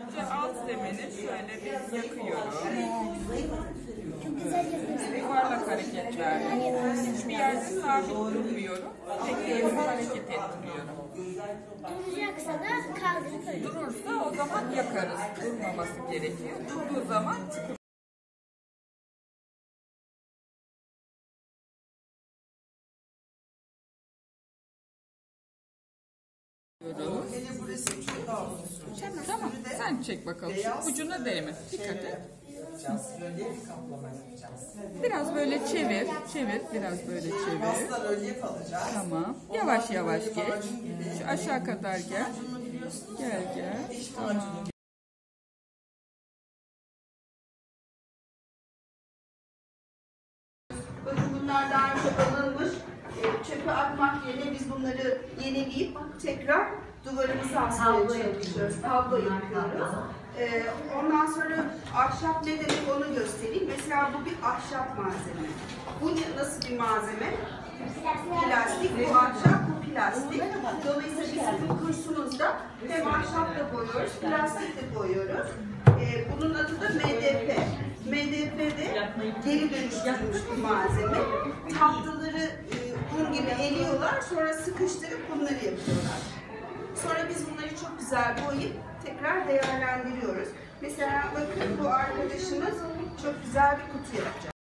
Önce alt zemini şöyle bir yakıyorum. Çok güzel yapıyorsun. Yuvarlak hareketlerle. Hiçbir yerde sabit durmuyorum. Ekleğimi hareket ettiriyorum. Duracaksa da kaldırıp öyle. Durursa o zaman yakarız. Durmaması gerekiyor. Durduğu zaman çıkıyor. Tamam, tamam. Sen çek bakalım. Şu ucuna değme. Dikkat et. Rölyef kaplama yapacağız. Biraz böyle çevir. Çevir. Biraz böyle çevir. Tamam. Yavaş yavaş geç. Şu aşağı kadar gel. Gel gel. Tamam. Bakın bunlar daha önce alınmış. E, Çöpe atmak yerine biz bunları yenileyip tekrar duvarımıza asmaya çalışıyoruz. Tablo yapıyoruz. E, ondan sonra ahşap ne demek onu göstereyim. Mesela bu bir ahşap malzeme. Bu nasıl bir malzeme? Plastik, bu ahşap, bu plastik. Dolayısıyla bizim kursumuzda hem ahşap da boyuyoruz, plastik de boyuyoruz. E, bunun adı da MDF. MDF de geri dönüştürülmüş bir malzeme. Tahtaları e, un gibi eliyorlar, sonra sıkıştırıp bunları yapıyorlar. Sonra biz bunları çok güzel boyayıp tekrar değerlendiriyoruz. Mesela bakın bu arkadaşımız çok güzel bir kutu yapacak.